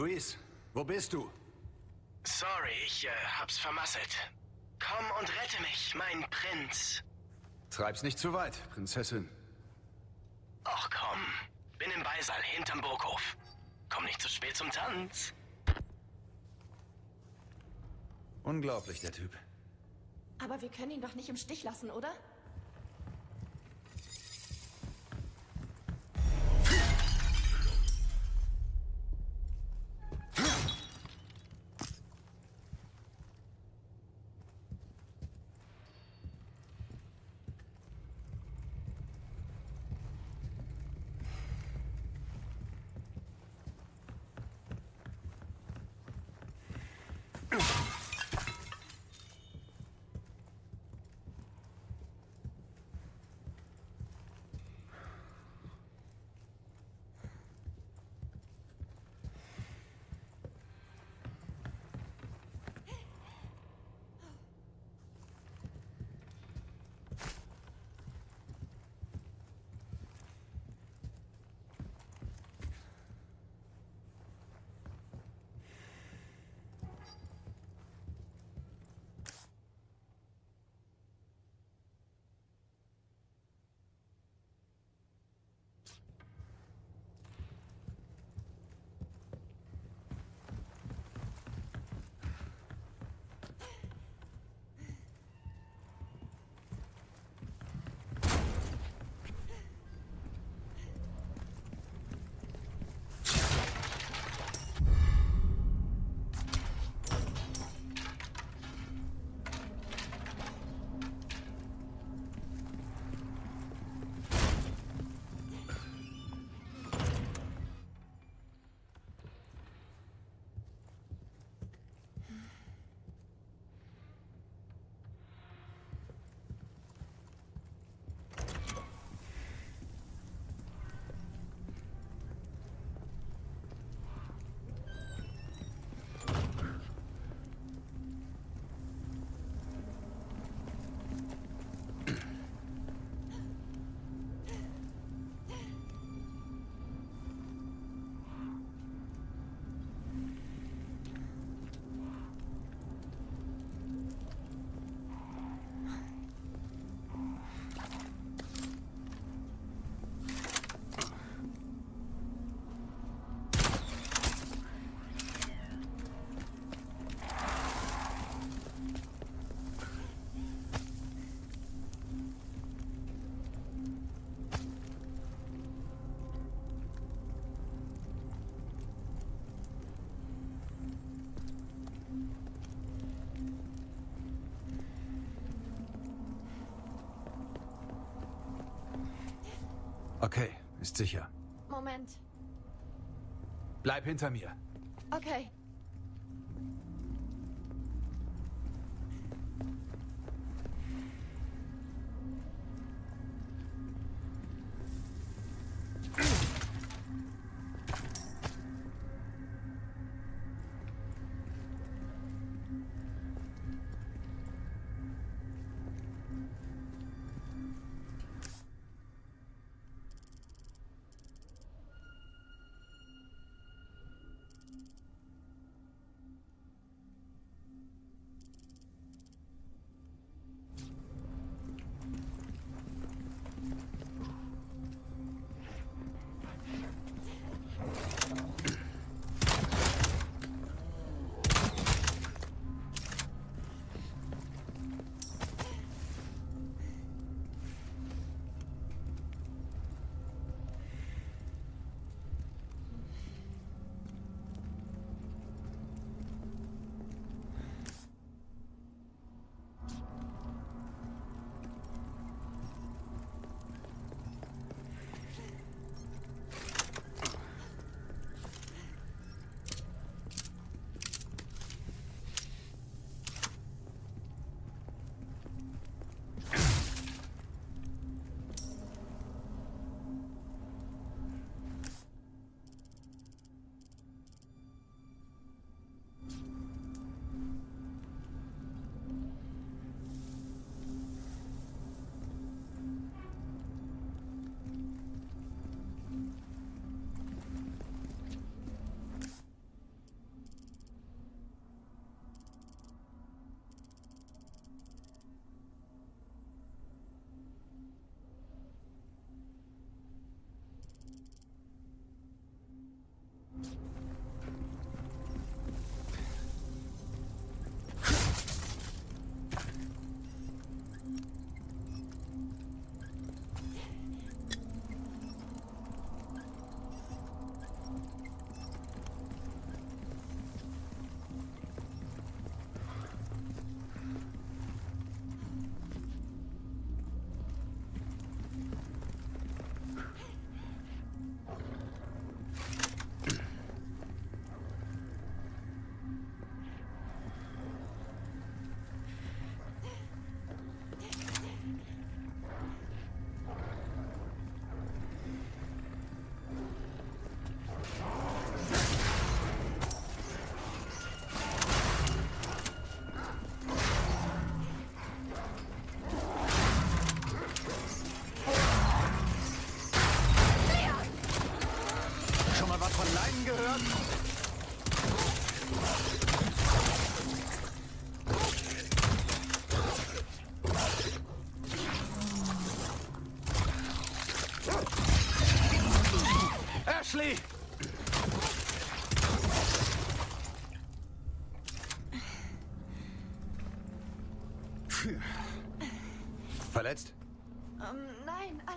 Luis, wo bist du? Sorry, ich äh, hab's vermasselt. Komm und rette mich, mein Prinz. Treib's nicht zu weit, Prinzessin. Och komm. Bin im Beisaal hinterm Burghof. Komm nicht zu spät zum Tanz. Unglaublich, der Typ. Aber wir können ihn doch nicht im Stich lassen, oder? Ugh. Okay, ist sicher. Moment. Bleib hinter mir. Okay.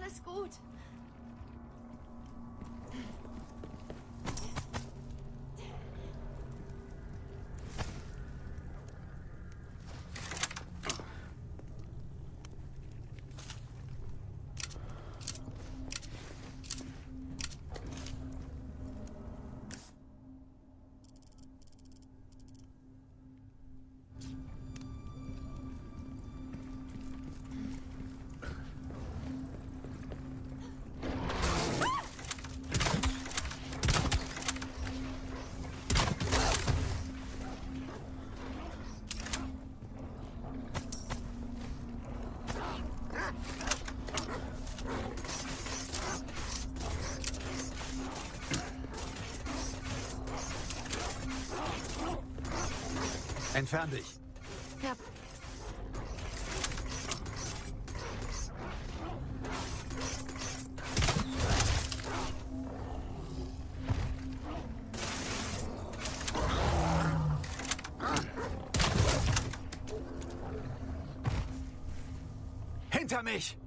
Nein, Entfern dich. Ja, Hinter mich!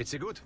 Geht's dir gut?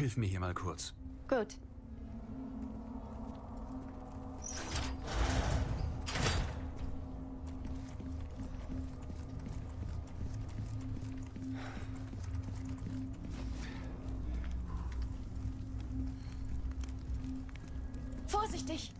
Hilf mir hier mal kurz. Gut. Vorsichtig.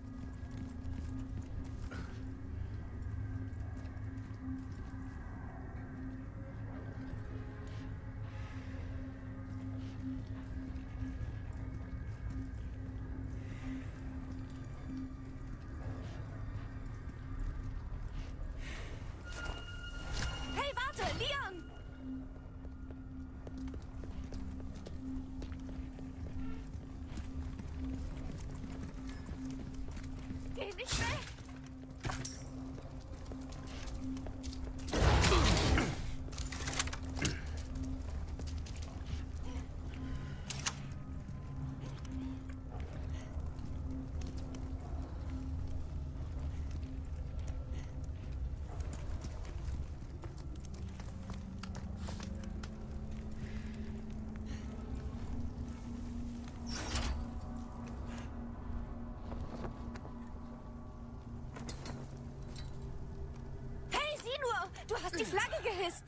Die Flagge gehisst!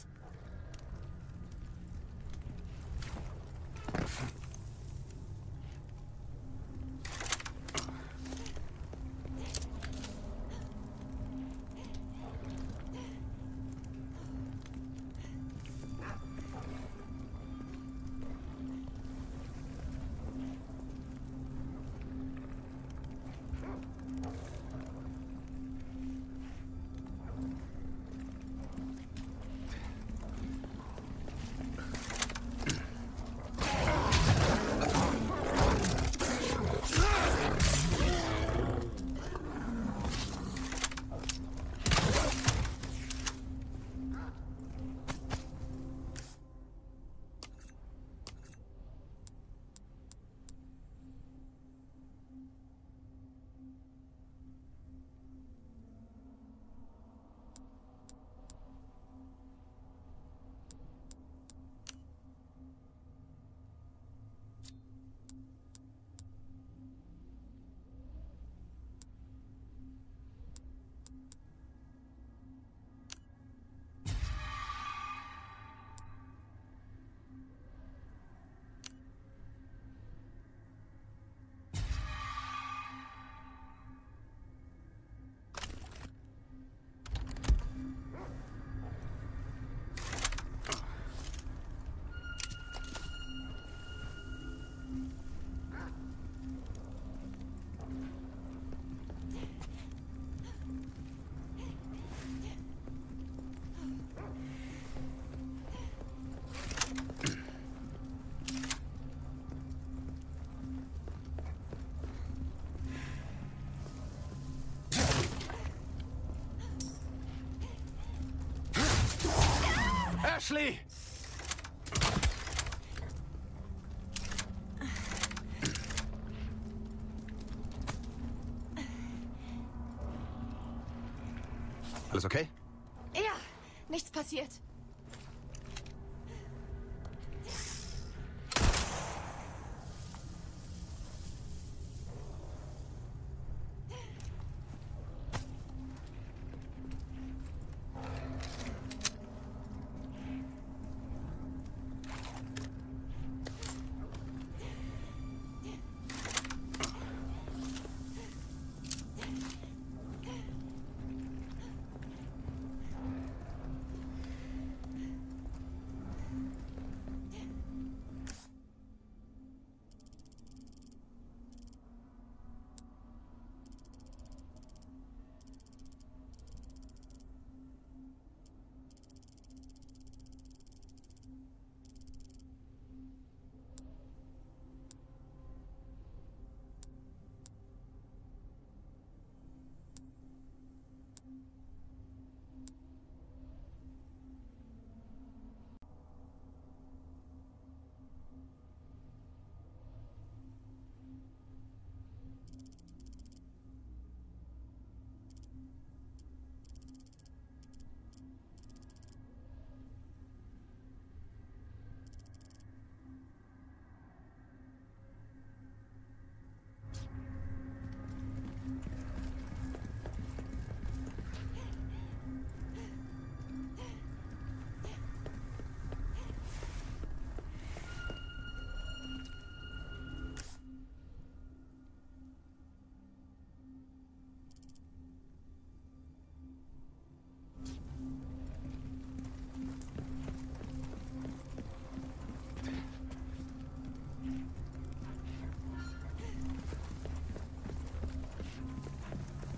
Ashley! Alles okay? Ja, nichts passiert.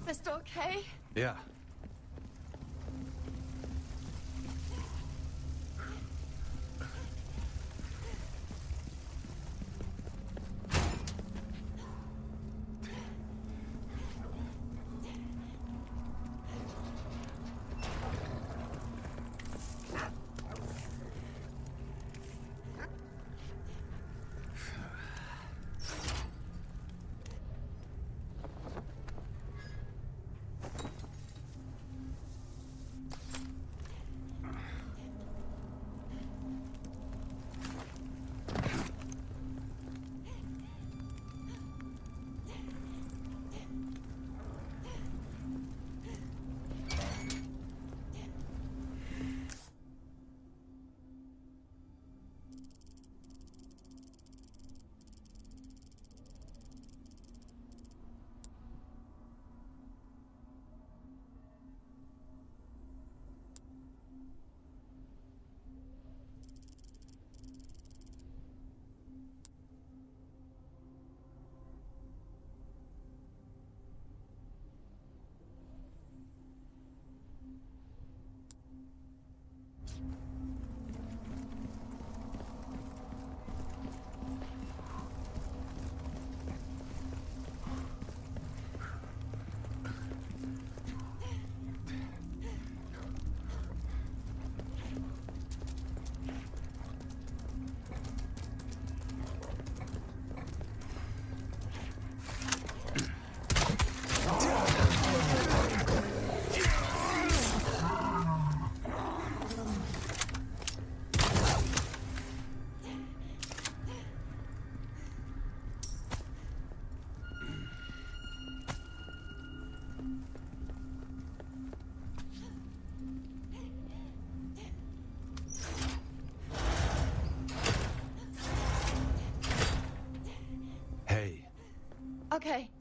Bist du okay? Ja. Okay.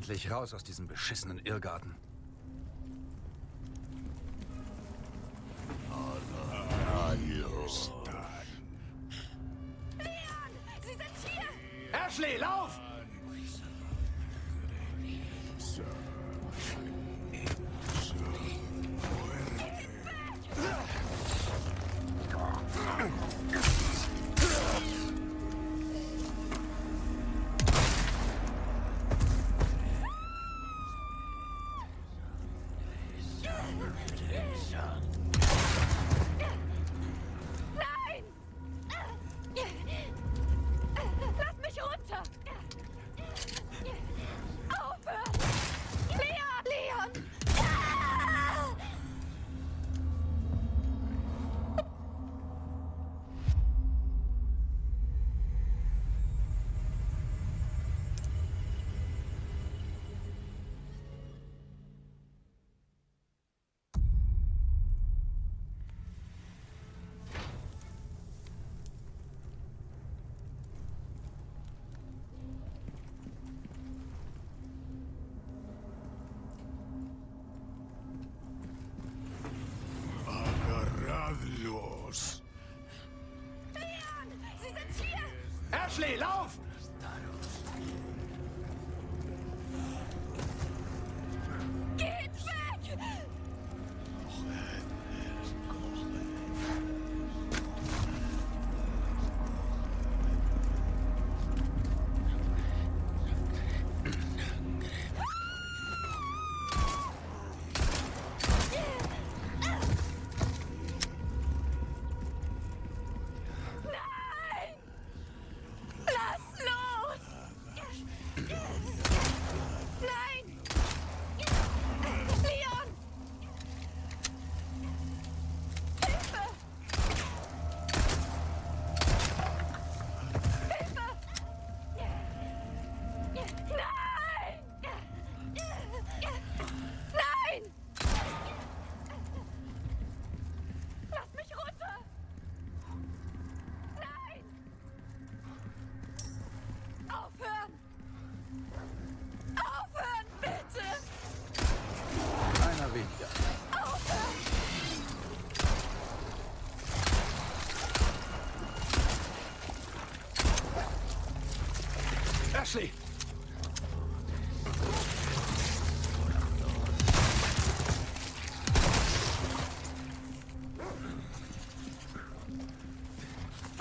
Endlich raus aus diesem beschissenen Irrgarten. Ashley, lauf!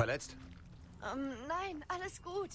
verletzt? Ähm, nein, alles gut.